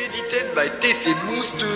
Edited by TC Monster.